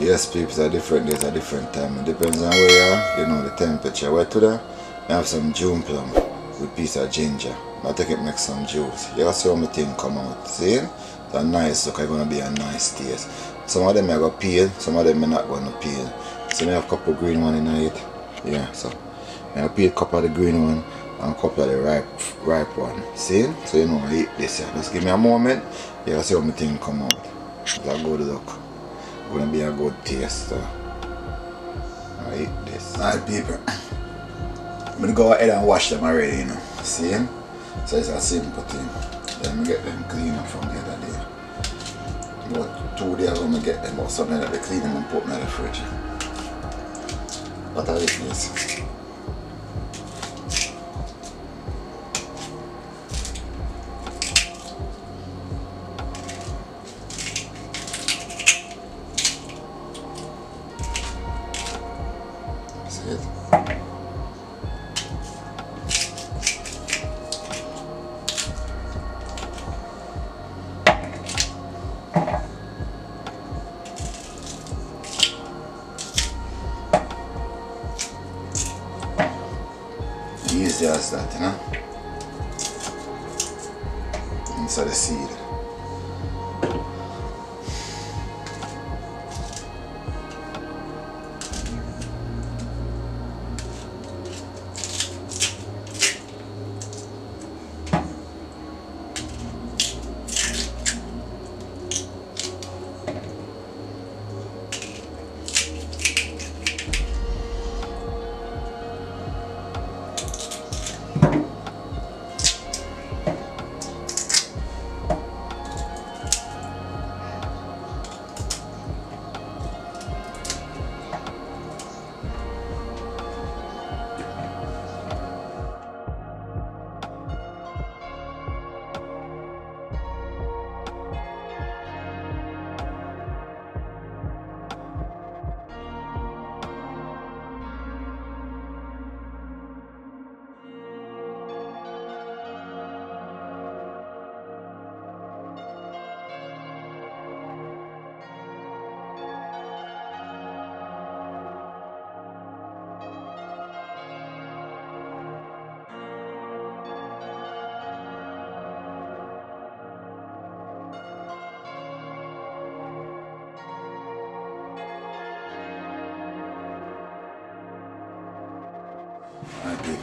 Yes, people are different days at different time. It depends on where you are, you know, the temperature. Where today, I have some June plum with piece of ginger. I take it make some juice. You see how my thing come out. See? It's nice look, it's gonna be a nice taste. Some of them I go peel, some of them I not gonna peel. So I have a couple green one in it. Yeah, so I peel a couple of the green one and a couple of the ripe ripe one. See? So you know I eat this yeah. Just give me a moment. You see how my thing come out. A good look. Gonna be a good taste. So. I eat this. Alright people. I'm gonna go ahead and wash them already, you know. See? So it's a simple thing. Then we get them clean from the other day. About two days when we get them or something like that, we clean them and put them in the fridge. What are these? Easy just that, you know? Inside the seed.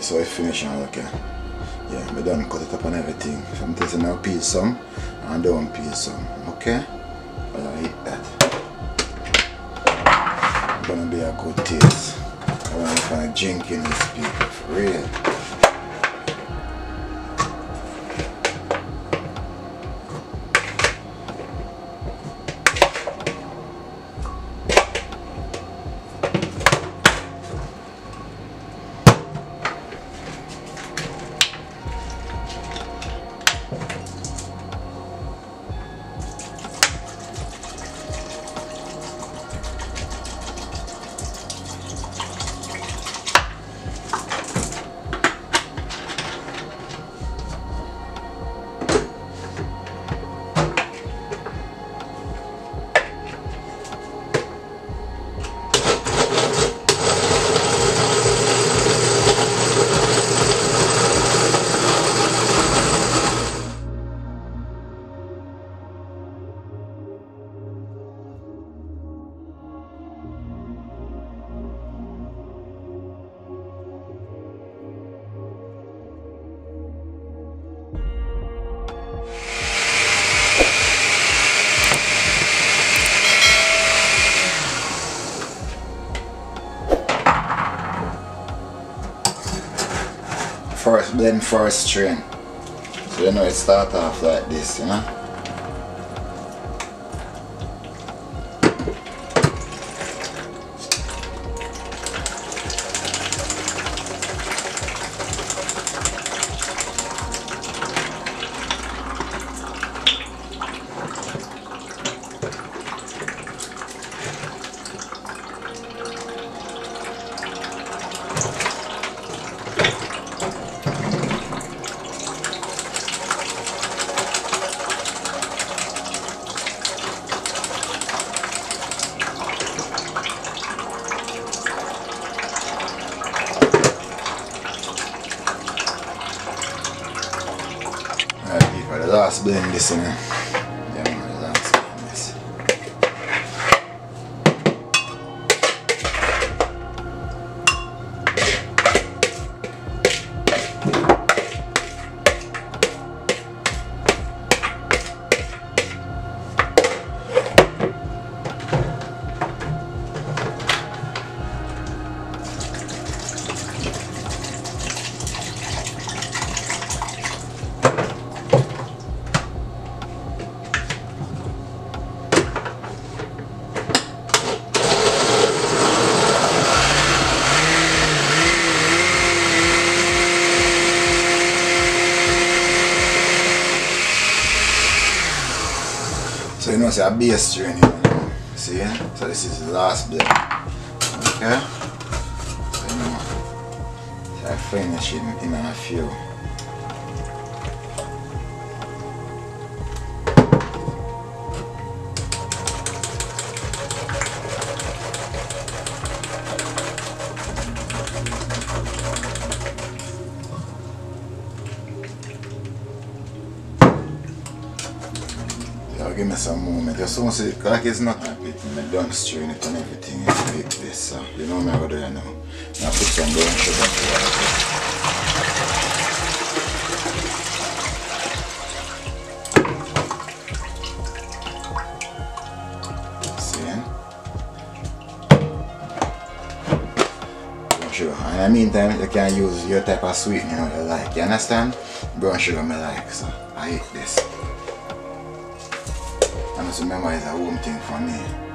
So I finish now, okay. Uh, yeah, I done cut it up and everything. So I'm tasting now peel some and don't peel some, okay? But I eat that. Gonna be a good taste. I want to find drinking this people, for real. First blend first strain. So you know it start off like this, you know? Last blend this in So you know say a bass string you know. See? So this is the last blend. Okay? So you know. So I finish it in a few. Give me some moment. Just soon see, like it's not bit, I'm done strain it and everything. It's like this, so you know me do you know. Now put some brown sugar to water. See? Brown sugar. In the meantime, you can use your type of sweetening you like. You understand? Brown sugar me like, so I hate this. And just remember it's a home thing for me.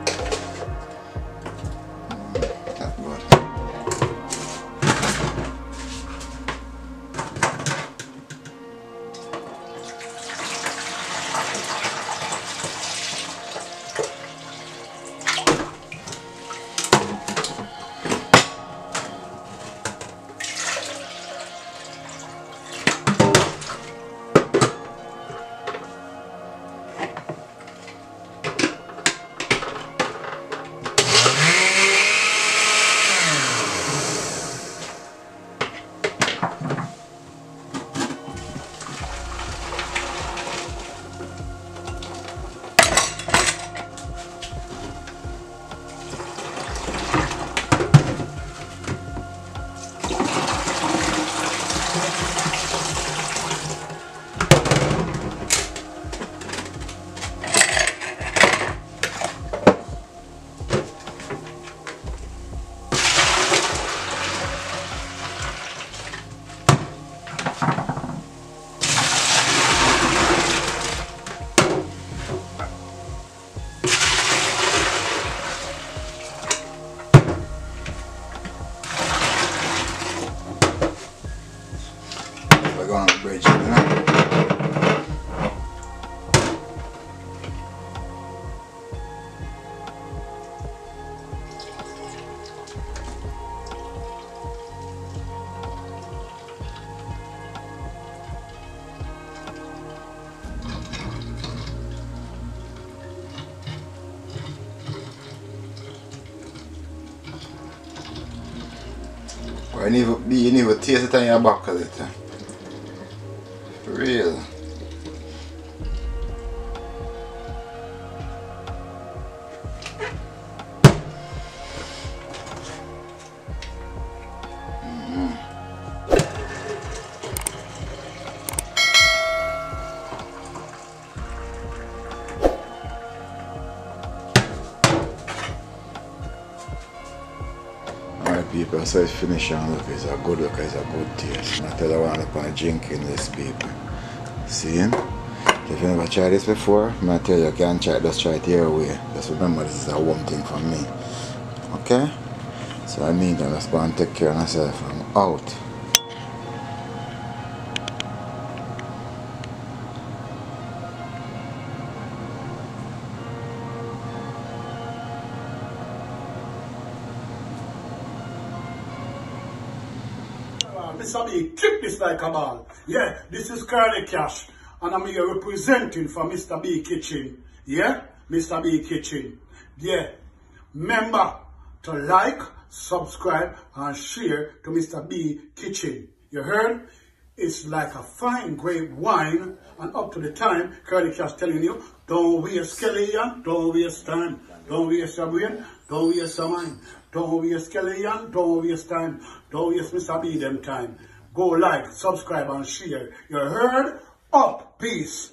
You be, you to taste it on your back a little. For real. People, so it's finished and look, it's a good look, it's a good taste. I tell you one upon drinking this people. See? If you never tried this before, I tell you, you can try it, just try it your way. Just remember this is a one thing for me. Okay? So I mean I just go and take care of myself. I'm out. Like a ball. Yeah, this is Curly Cash, and I'm here representing for Mr. B Kitchen. Yeah, Mr. B Kitchen. Yeah, remember to like, subscribe, and share to Mr. B Kitchen. You heard? It's like a fine grape wine, and up to the time, Curly Cash telling you, don't waste Kellyan, don't waste time, don't waste your brain, don't waste your mind, don't waste Kellyan, don't waste time, don't waste Mr. B them time. Go like, subscribe, and share. You heard? Up, peace.